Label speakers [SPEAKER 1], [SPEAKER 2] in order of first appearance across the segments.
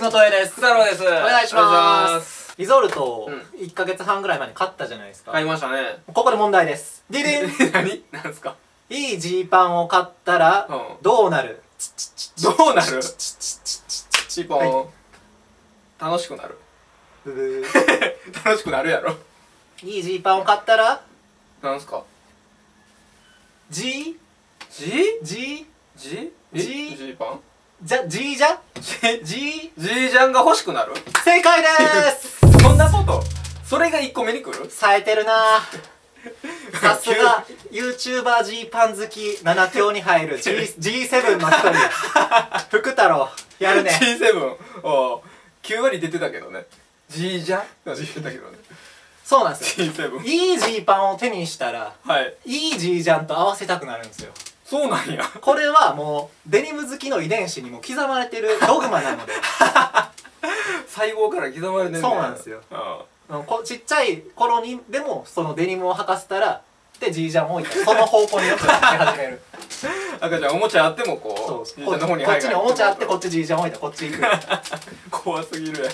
[SPEAKER 1] クのトエです。
[SPEAKER 2] 福太郎です。お
[SPEAKER 1] お願いします。
[SPEAKER 2] す
[SPEAKER 1] リゾルトを
[SPEAKER 2] うん。
[SPEAKER 1] 1ヶ月半ぐらい前に買ったじゃないですか、
[SPEAKER 2] 買いましたね。
[SPEAKER 1] ここで問題です。ディデン。
[SPEAKER 2] 何？なんすか？
[SPEAKER 1] いいジーパンを買ったら
[SPEAKER 2] うん。
[SPEAKER 1] どうなる？
[SPEAKER 2] どうなる？チポン、楽しくなる？楽しくなるやろ。
[SPEAKER 1] いいジーパンを買ったら
[SPEAKER 2] なんすか
[SPEAKER 1] ？G?
[SPEAKER 2] G?
[SPEAKER 1] G?
[SPEAKER 2] G? え G？G パン
[SPEAKER 1] じゃ G じゃ G?
[SPEAKER 2] G ジャンが欲しくなる？
[SPEAKER 1] 正解です！
[SPEAKER 2] そんなこと？それが1個目に来る？
[SPEAKER 1] 冴えてるな さすが YouTuber G パン好き7強に入る。G G7 の一人福太郎やるね。
[SPEAKER 2] G7 お9割出てたけどね。G ジャンが出てたけどね。
[SPEAKER 1] そうなんですよ。
[SPEAKER 2] G7
[SPEAKER 1] いいジーパンを手にしたら
[SPEAKER 2] はい。
[SPEAKER 1] いいジージャンと合わせたくなるんですよ
[SPEAKER 2] そうなんや。
[SPEAKER 1] これはもうデニム好きの遺伝子にも刻まれてるドグマなので。
[SPEAKER 2] 細胞から刻まれてんね。
[SPEAKER 1] そうなんですよ。こちっちゃい頃にでもそのデニムを履かせたらでジージャンを置いたらその方向によく履き始める。
[SPEAKER 2] 赤ちゃんおもちゃあってもこ
[SPEAKER 1] そう。こっちにおもちゃあってこ
[SPEAKER 2] っ
[SPEAKER 1] っちジージャン置いたらこっち行く。
[SPEAKER 2] 怖すぎるや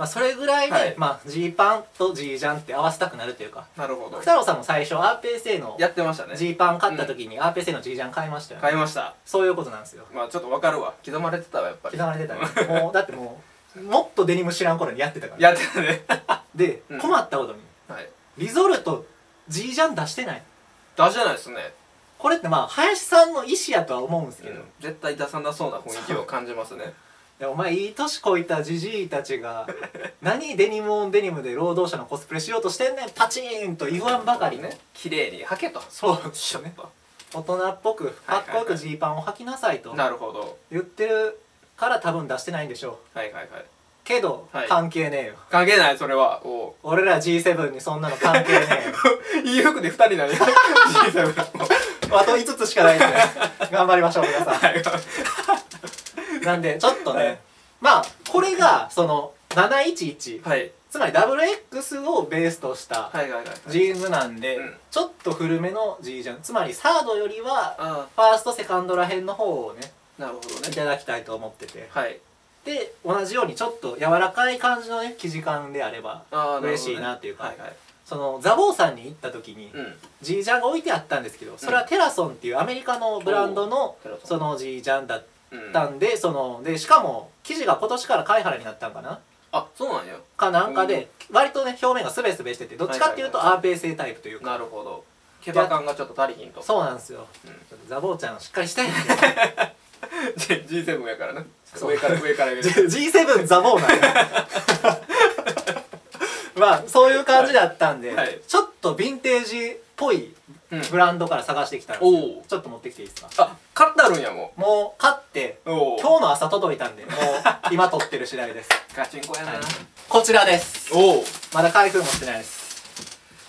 [SPEAKER 1] まあそれぐらいで、
[SPEAKER 2] はい。
[SPEAKER 1] まあジーパンとジージャンって合わせたくなるというか。
[SPEAKER 2] なるほど。
[SPEAKER 1] 福太郎さんも最初アーペーセの
[SPEAKER 2] やってましたね。
[SPEAKER 1] ジーパン買った時にアーペーセのジージャン買いましたよね、
[SPEAKER 2] 買いました。
[SPEAKER 1] そういうことなんですよ。
[SPEAKER 2] まあちょっとわかるわ。刻まれてたわやっぱり。
[SPEAKER 1] 刻まれてたね。もうだってもうもっとデニム知らん頃にやってたから。
[SPEAKER 2] やってたね。
[SPEAKER 1] で、
[SPEAKER 2] うん。
[SPEAKER 1] 困ったことに。
[SPEAKER 2] はい。
[SPEAKER 1] リゾルト G ジャン出してない。
[SPEAKER 2] 出してないですね。
[SPEAKER 1] これってまあ林さんの意思やとは思うんですけど、
[SPEAKER 2] 絶対出さなそうな雰囲気を感じますね
[SPEAKER 1] いやお前いい年こいたジジイたちが 何デニムオンデニムで労働者のコスプレしようとしてんねんパチーンと言わんばかり。ね
[SPEAKER 2] ね。綺麗に履けと。
[SPEAKER 1] そうですよね。大人っぽくかっこよくジーパンを履きなさいと
[SPEAKER 2] なるほど。
[SPEAKER 1] 言ってるから多分出してないんでしょう。
[SPEAKER 2] はいはいはい。
[SPEAKER 1] けど、
[SPEAKER 2] はい。
[SPEAKER 1] 関係ねえよ。
[SPEAKER 2] 関係ないそれは。お
[SPEAKER 1] 俺ら G7 にそんなの関係ねえよ。
[SPEAKER 2] いい服で2人なのよ G7
[SPEAKER 1] あと5つしかないんで。頑張りましょう皆さん。
[SPEAKER 2] はい
[SPEAKER 1] なんでちょっとね、
[SPEAKER 2] はい。
[SPEAKER 1] まあこれがその711
[SPEAKER 2] はい。
[SPEAKER 1] つまり WX をベースとした
[SPEAKER 2] はいはいはい
[SPEAKER 1] ジーンズなんで、
[SPEAKER 2] うん。
[SPEAKER 1] ちょっと古めの G ジャン。つまりサードよりは
[SPEAKER 2] あ
[SPEAKER 1] ファーストセカンドらへんの方をね
[SPEAKER 2] あなるほどね。
[SPEAKER 1] いただきたいと思ってて。
[SPEAKER 2] はい。
[SPEAKER 1] で同じようにちょっと柔らかい感じのね生地感であれば嬉しいなっていうか
[SPEAKER 2] はいはい。
[SPEAKER 1] そのザボーさんに行った時に
[SPEAKER 2] うん。
[SPEAKER 1] G ジャンが置いてあったんですけどそれはテラソンっていうアメリカのブランドのその G ジャンだっ
[SPEAKER 2] うん
[SPEAKER 1] たんでそのでしかも生地が今年から貝原になったんかな？
[SPEAKER 2] あそうなんや。
[SPEAKER 1] かなんかで割とね表面がスベスベしててどっちかっていうとアーペー製タイプというか。
[SPEAKER 2] なるほど。ケバ感がちょっと足りひんと。
[SPEAKER 1] そうなんですよ。
[SPEAKER 2] うん。
[SPEAKER 1] ザボーちゃんしっかりしたいんですよ
[SPEAKER 2] G- G7 やからな。上から上から 上
[SPEAKER 1] G- G7 ザボーなんや。まあそういう感じだったんで、
[SPEAKER 2] はい。
[SPEAKER 1] ちょっとヴィンテージっぽい
[SPEAKER 2] うん。
[SPEAKER 1] ブランドから探してきたんですよ。
[SPEAKER 2] おお
[SPEAKER 1] ちょっと持ってきていいですか？
[SPEAKER 2] あ買ってあるんやも
[SPEAKER 1] もう買って今日の朝届いたんでもう今撮ってる次第です。
[SPEAKER 2] ガチンコやな。
[SPEAKER 1] はい。こちらです。
[SPEAKER 2] おお
[SPEAKER 1] まだ開封もしてないです。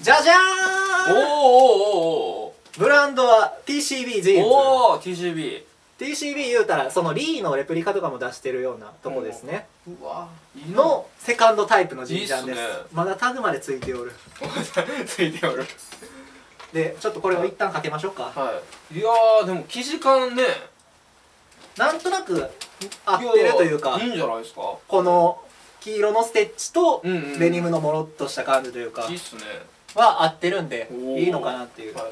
[SPEAKER 1] じゃじゃーん！
[SPEAKER 2] おおおお
[SPEAKER 1] ブランドは TCB ジーンズ
[SPEAKER 2] おお TCB
[SPEAKER 1] TCB 言うたらそのリーのレプリカとかも出してるようなとこですね。
[SPEAKER 2] うわ
[SPEAKER 1] のセカンドタイプのジージャンです。まだタグまでついておる。
[SPEAKER 2] ついておる
[SPEAKER 1] でちょっとこれを一旦かけましょうか。
[SPEAKER 2] はい。いやーでも生地感ね。
[SPEAKER 1] なんとなく合ってるというか
[SPEAKER 2] いいんじゃないですか？
[SPEAKER 1] この黄色のステッチとデニムのもろっとした感じというか
[SPEAKER 2] いいっすね。
[SPEAKER 1] は合ってるんでいいのかなっていう
[SPEAKER 2] はい。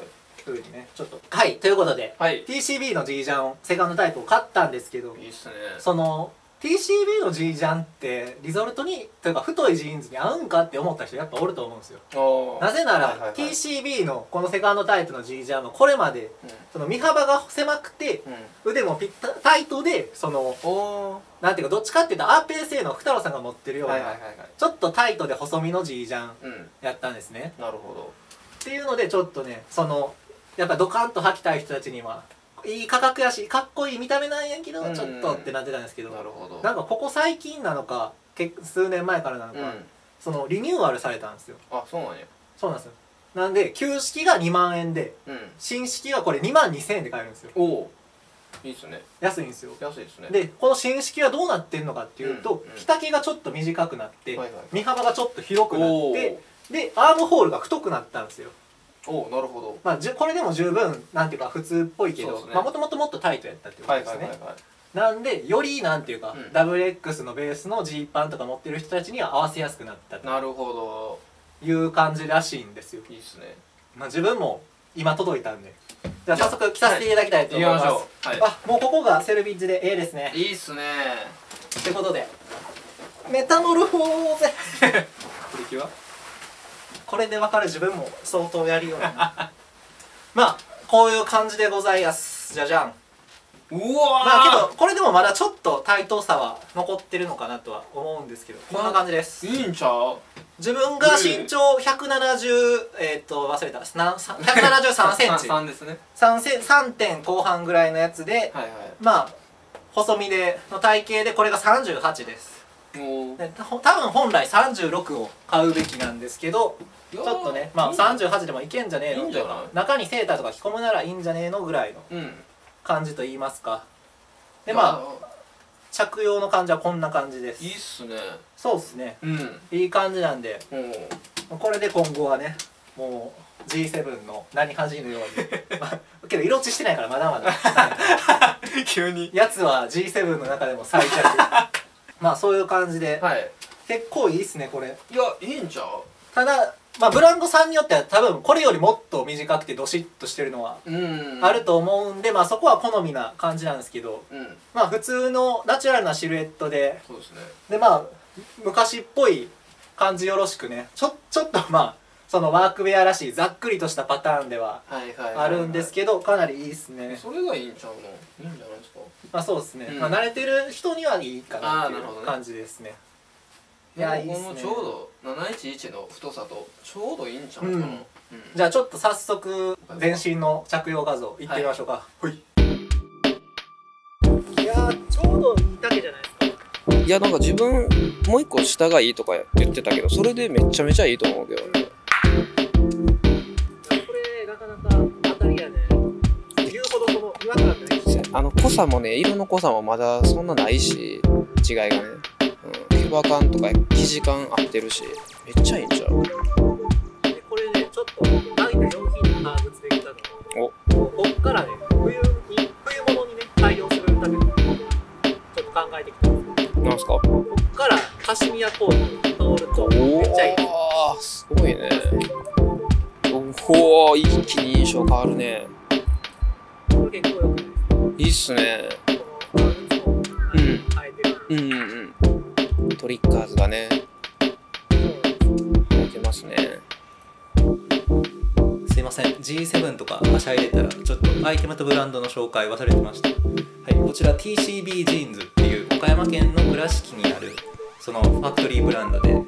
[SPEAKER 1] ふうにねちょっと。はいということで
[SPEAKER 2] はい。
[SPEAKER 1] TCB の G ジャンをセカンドタイプを買ったんですけど
[SPEAKER 2] いいっすね。
[SPEAKER 1] その TCB の G ジャンってリゾルトにというか太いジーンズに合うんかって思った人やっぱおると思うんですよ。なぜなら、
[SPEAKER 2] はいはいはい。
[SPEAKER 1] TCB のこのセカンドタイプの G ジャンはこれまでその身幅が狭くて
[SPEAKER 2] うん。うん
[SPEAKER 1] 腕もぴったタイトでそのなんていうかどっちかっていうとアーペー製の福太郎さんが持ってるような、
[SPEAKER 2] はいはいはいはい。
[SPEAKER 1] ちょっとタイトで細身の G ジャン
[SPEAKER 2] うん
[SPEAKER 1] やったんですね。
[SPEAKER 2] なるほど。
[SPEAKER 1] っていうのでちょっとねそのやっぱドカンと履きたい人たちにはいい価格やしかっこいい見た目なんやけど
[SPEAKER 2] うん。
[SPEAKER 1] ちょっとってなってたんですけど、
[SPEAKER 2] なるほど。
[SPEAKER 1] なんかここ最近なのかけ数年前からなのか、
[SPEAKER 2] うん。
[SPEAKER 1] そのリニューアルされたんですよ。
[SPEAKER 2] あそうなんや。
[SPEAKER 1] そうなんですよ。なんで旧式が2万円で
[SPEAKER 2] うん。
[SPEAKER 1] 新式がこれ2万2000円で買えるんですよ。
[SPEAKER 2] おおいいっすね。
[SPEAKER 1] 安いんですよ。
[SPEAKER 2] 安いですね。
[SPEAKER 1] でこの新式はどうなってんのかっていうと、
[SPEAKER 2] うんうん。
[SPEAKER 1] 着丈がちょっと短くなって、
[SPEAKER 2] はいはい
[SPEAKER 1] 身幅がちょっと広くな
[SPEAKER 2] お
[SPEAKER 1] ってでアームホールが太くなったんですよ
[SPEAKER 2] おおなるほど。
[SPEAKER 1] まあじゅこれでも十分なんていうか普通っぽいけどもともともっとタイトやったっていうことですね、なんでよりなんていうか、
[SPEAKER 2] うん。
[SPEAKER 1] WX のベースのジーパンとか持ってる人たちには合わせやすくなったと
[SPEAKER 2] なるほ
[SPEAKER 1] いう感じらしいんですよ、
[SPEAKER 2] どいいっすね。
[SPEAKER 1] まあ、自分も今届いたんで。じゃあ早速着させていただきたいと思います、
[SPEAKER 2] はい。
[SPEAKER 1] あもうここがセルビッジで A ですね。
[SPEAKER 2] いいっすね。
[SPEAKER 1] ってことでメタノルフォーゼ。
[SPEAKER 2] プリキュア
[SPEAKER 1] これで分かる自分も相当やるような。まあこういう感じでございますじゃじゃん。
[SPEAKER 2] うわ
[SPEAKER 1] まあけどこれでもまだちょっと対等さは残ってるのかなとは思うんですけどこんな感じです。
[SPEAKER 2] いいんちゃう？
[SPEAKER 1] 自分が身長170えーっと忘れた。なさ 173センチ。
[SPEAKER 2] 3ですね。
[SPEAKER 1] 3セン3点後半ぐらいのやつで
[SPEAKER 2] はいは
[SPEAKER 1] まあ細身での体型でこれが38です多分本来36を買うべきなんですけど
[SPEAKER 2] ちょ
[SPEAKER 1] っとねまあ38でもいけんじゃねえの？
[SPEAKER 2] いい
[SPEAKER 1] 中にセーターとか着込むならいいんじゃねえの？ぐらいの
[SPEAKER 2] うん
[SPEAKER 1] 感じと言いますか。でまあ着用の感じはこんな感じです。
[SPEAKER 2] いいっすね。
[SPEAKER 1] そうっすね。
[SPEAKER 2] うん。
[SPEAKER 1] いい感じなんで。
[SPEAKER 2] もう
[SPEAKER 1] これで今後はねもう G7 の何恥じぬように。まあけど色落ちしてないからまだまだ。
[SPEAKER 2] 急に。
[SPEAKER 1] やつは G7 の中でも最着まあそういう感じで、
[SPEAKER 2] はい。
[SPEAKER 1] 結構いいっすねこれ。
[SPEAKER 2] いやいいんちゃう？
[SPEAKER 1] ただまあブランドさんによっては多分これよりもっと短くてドシッとしてるのは
[SPEAKER 2] うん。
[SPEAKER 1] あると思うんで、まあそこは好みな感じなんですけど。
[SPEAKER 2] うん。
[SPEAKER 1] まあ普通のナチュラルなシルエットで。
[SPEAKER 2] そうですね。
[SPEAKER 1] でまあ昔っぽい感じよろしくね。ちょちょっとまあそのワークウェアらしいざっくりとしたパターンではあるんですけどかなりいいっすね。
[SPEAKER 2] それがいいんちゃうの？いいんじゃないですか？
[SPEAKER 1] まあそうですね、
[SPEAKER 2] うん。
[SPEAKER 1] まあ慣れてる人にはいいかなっていう感じですね。
[SPEAKER 2] いや
[SPEAKER 1] いやいいっすね。
[SPEAKER 2] このちょうど711の太さとちょうどいいんちゃうかな。
[SPEAKER 1] うん。
[SPEAKER 2] うん。
[SPEAKER 1] じゃあちょっと早速全身の着用画像いってみましょうか。はい。い。やーちょうどいい丈じゃないですか。
[SPEAKER 3] いやなんか自分もう一個下がいいとか言ってたけどそれでめっちゃめちゃいいと思うけどね
[SPEAKER 1] かなか当たりやね。言うほどその違和感ないし。
[SPEAKER 3] あの濃さもね色の濃さもまだそんなないし違いがね、うん、毛羽感とか生地感合ってるしめっちゃいいんちゃう？
[SPEAKER 1] でこれねちょっと大体4品の革靴できたのをこっからね冬に冬物にね対応するためにちょっと考えてきたんです
[SPEAKER 3] なんすか？
[SPEAKER 1] こっからカシミヤコートを通るとめっちゃいい。
[SPEAKER 3] おーすごいねおお一気に印象変わるね。
[SPEAKER 1] い
[SPEAKER 3] いっすね。
[SPEAKER 1] この革靴を変えてる
[SPEAKER 3] うんうんうん。トリッカーズがね。入ってますね。
[SPEAKER 1] すいません。G7 とかはしゃいでたらちょっとアイテムとブランドの紹介忘れてました。はい。こちら TCB ジーンズっていう岡山県の倉敷にあるそのファクトリーブランドで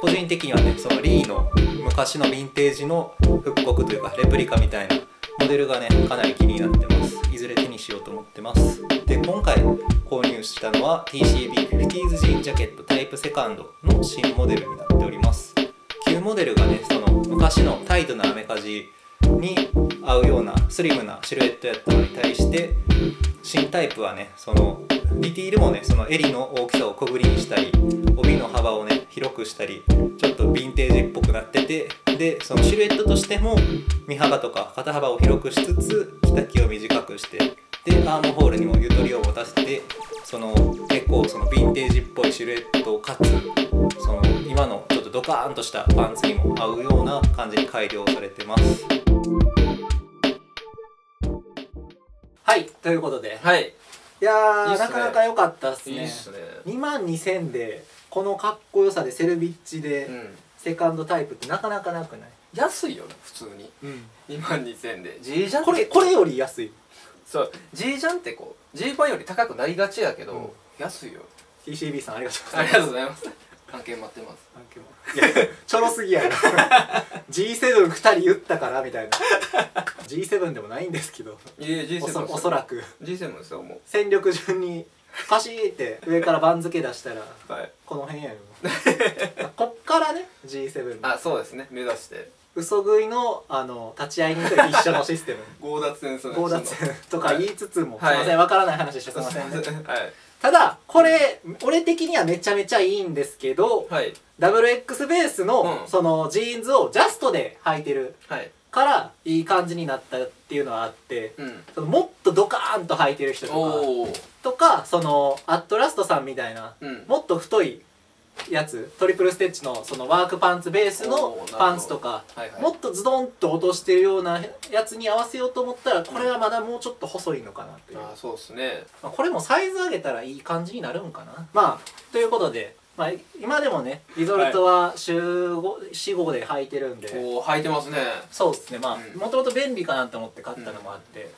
[SPEAKER 1] 個人的にはねそのリーの昔のヴィンテージの復刻というかレプリカみたいなモデルがねかなり気になってます。いずれ手にしようと思ってます。で今回購入したのは TCB50s ジーンジャケットタイプセカンドの新モデルになっております。旧モデルがねその昔のタイトなアメカジに合うようなスリムなシルエットやったのに対して新タイプはねそのディティールもね。その襟の大きさを小ぶりにしたり帯の幅をね広くしたりちょっとヴィンテージっぽくなっててでそのシルエットとしても身幅とか肩幅を広くしつつ着丈を短くしてでアームホールにもゆとりを持たせてその結構そのヴィンテージっぽいシルエットかつその今のちょっとドカーンとしたパンツにも合うような感じに改良されてます。はいということで。
[SPEAKER 2] はい。
[SPEAKER 1] やなかなか良かったっすね。
[SPEAKER 2] いいっすね。
[SPEAKER 1] 2万2000でこのかっこよさでセルビッチで
[SPEAKER 2] うん。
[SPEAKER 1] セカンドタイプってなかなかなくない、
[SPEAKER 2] 安いよね普通に。2万2000円で。G ジャン
[SPEAKER 1] これこれより安い。
[SPEAKER 2] そう。G ジャンってこう G パンより高くなりがちやけど、
[SPEAKER 1] うん。
[SPEAKER 2] 安いよ。
[SPEAKER 1] TCB さんありがとうござ
[SPEAKER 2] あり
[SPEAKER 1] います。
[SPEAKER 2] がとうございます関係待ってます。
[SPEAKER 1] いやちょろすぎやな。G72 人言ったからみたいな。G7 でもないんですけど。
[SPEAKER 2] いえ G7
[SPEAKER 1] おそおそらく。
[SPEAKER 2] G7 ですよも
[SPEAKER 1] 戦力順にパシーって上から番付出したら
[SPEAKER 2] うはい。
[SPEAKER 1] この辺やよ こっからね G7
[SPEAKER 2] あそうですね。目指して。
[SPEAKER 1] 嘘食いのあの立ち会い人と一緒のシステム。
[SPEAKER 2] 強奪戦争
[SPEAKER 1] 強奪戦とか言いつつも、
[SPEAKER 2] はい。
[SPEAKER 1] すいませんわからない話してすいませんね。
[SPEAKER 2] はい。
[SPEAKER 1] ただこれ俺的にはめちゃめちゃいいんですけど
[SPEAKER 2] はい。
[SPEAKER 1] WX ベースの、
[SPEAKER 2] うん。
[SPEAKER 1] そのジーンズをジャストで履いてる
[SPEAKER 2] はい。
[SPEAKER 1] からいい感じになったっていうのはあって
[SPEAKER 2] うん。
[SPEAKER 1] そのもっとドカーンと履いてる人とかとかそのアットラストさんみたいな
[SPEAKER 2] うん。
[SPEAKER 1] もっと太いやつ。トリプルステッチのそのワークパンツベースのパンツとか
[SPEAKER 2] はいはい。
[SPEAKER 1] もっとズドンと落としてるようなやつに合わせようと思ったらこれはまだもうちょっと細いのかなという、
[SPEAKER 2] ああそうですね。
[SPEAKER 1] まあ、これもサイズ上げたらいい感じになるんかな。まあということで、まあ、今でもねリゾルトは週45で履いてるんで、
[SPEAKER 2] こう履いてますね。はい
[SPEAKER 1] そうですね。まあ
[SPEAKER 2] うん。
[SPEAKER 1] もともと便利かなと思って買ったのもあって、
[SPEAKER 2] はい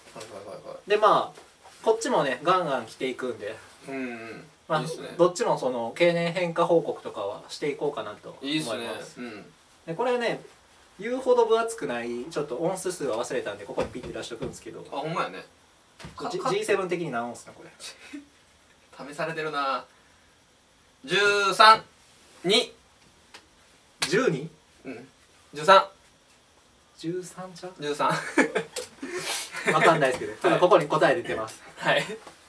[SPEAKER 2] はいはい。
[SPEAKER 1] でまあこっちもねガンガン着ていくんで。
[SPEAKER 2] うんうん
[SPEAKER 1] まあ
[SPEAKER 2] いいね。
[SPEAKER 1] どっちもその経年変化報告とかはしていこうかなと思います。
[SPEAKER 2] ね。うん。
[SPEAKER 1] でこれね言うほど分厚くないちょっと音数数は忘れたんでここにピッて出しとくんですけど。
[SPEAKER 2] あほんまやね。か
[SPEAKER 1] G-
[SPEAKER 2] か
[SPEAKER 1] G7 的に何音すかこれ。
[SPEAKER 2] 試されてるな。13 2
[SPEAKER 1] 12?13
[SPEAKER 2] うん。13
[SPEAKER 1] ちゃう
[SPEAKER 2] ？13
[SPEAKER 1] わかんないですけど、ただここに答え出てます。
[SPEAKER 2] はい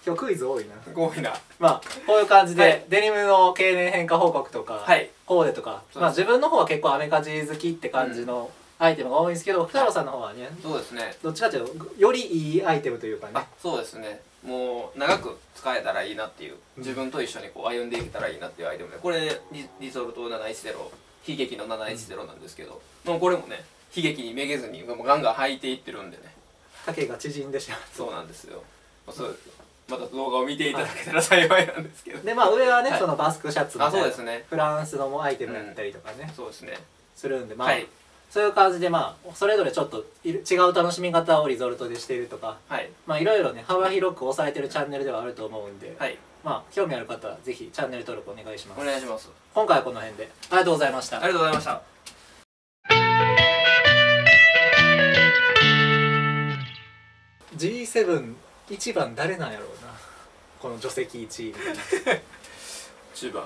[SPEAKER 1] 今日クイズ多いな。
[SPEAKER 2] 多いな。
[SPEAKER 1] まあこういう感じで、
[SPEAKER 2] はい。
[SPEAKER 1] デニムの経年変化報告とか、
[SPEAKER 2] はい。
[SPEAKER 1] コーデとか、まあ自分の方は結構アメカジ好きって感じのアイテムが多いんですけど北野さんの方はね
[SPEAKER 2] そうですね。
[SPEAKER 1] どっちかというとよりいいアイテムというかね。
[SPEAKER 2] あそうですね。もう長く使えたらいいなっていう自分と一緒にこう歩んでいけたらいいなっていうアイテムでこれリリゾルト710悲劇の710なんですけど、もうこれもね悲劇にめげずにもうガンガン履いていってるんでね。
[SPEAKER 1] 丈が縮んでしまう。
[SPEAKER 2] そうなんですよ。まあそうまた動画を見ていただけたら幸いなんですけど、
[SPEAKER 1] でまあ上はね、
[SPEAKER 2] はい。
[SPEAKER 1] そのバスクシャツみたい
[SPEAKER 2] あ
[SPEAKER 1] な
[SPEAKER 2] そうですね。
[SPEAKER 1] フランスのアイテムやったりとかね、
[SPEAKER 2] そうですね。
[SPEAKER 1] するんでまあ、
[SPEAKER 2] はい。
[SPEAKER 1] そういう感じでまあそれぞれちょっと違う楽しみ方をリゾルトでしているとか
[SPEAKER 2] はい。
[SPEAKER 1] まあいろいろね幅広く抑えてるチャンネルではあると思うんで、
[SPEAKER 2] はい。
[SPEAKER 1] まあ興味ある方はぜひチャンネル登録お願いします。
[SPEAKER 2] お願いします。
[SPEAKER 1] 今回はこの辺で。ありがとうございました。
[SPEAKER 2] ありがとうございました。
[SPEAKER 1] G7 一番誰なんやろうなこの除籍1位みたいな。
[SPEAKER 2] 一番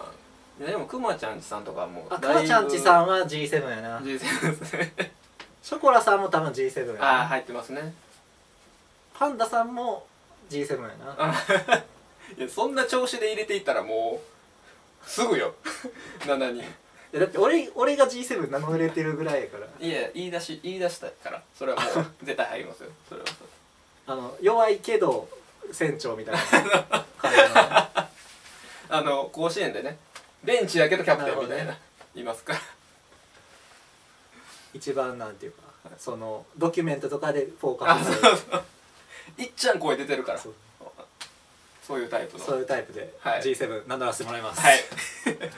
[SPEAKER 2] いやでもくまちゃんちさんとかも
[SPEAKER 1] あかまちゃんちさ
[SPEAKER 2] ん
[SPEAKER 1] んは G7 やな。
[SPEAKER 2] 人生ですね。
[SPEAKER 1] ショコラさんも多分 G7 やな。
[SPEAKER 2] ああ入ってますね。
[SPEAKER 1] パンダさんも G7 やな。
[SPEAKER 2] あ いやそんな調子で入れていったらもうすぐよ。7人。
[SPEAKER 1] いやだって俺俺が G7 名乗れてるぐらいやから。
[SPEAKER 2] いや言い出し言い出したから。それはもう絶対入りますよ。それは
[SPEAKER 1] あの弱いけど船長みたいな。感じの
[SPEAKER 2] あの甲子園でねベンチやけどキャプテンみたいな
[SPEAKER 1] なる
[SPEAKER 2] いますか。ら
[SPEAKER 1] 一番なんていうかそのドキュメントとかでフォー
[SPEAKER 2] あ
[SPEAKER 1] カス
[SPEAKER 2] いっちゃん声出てるから。そう。いうタイプの。
[SPEAKER 1] そういうタイプで
[SPEAKER 2] はい。
[SPEAKER 1] G7 名乗らせてもらいます、
[SPEAKER 2] はい